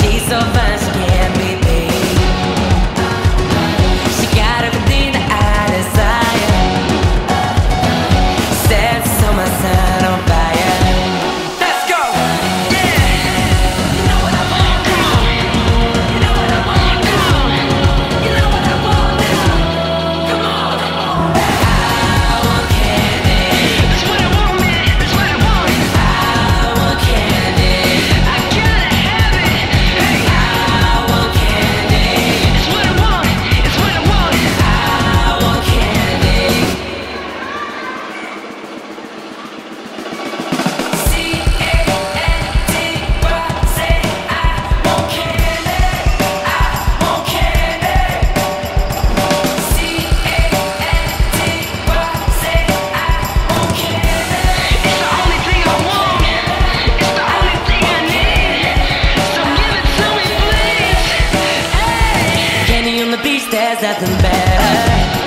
She's so. Nothing better.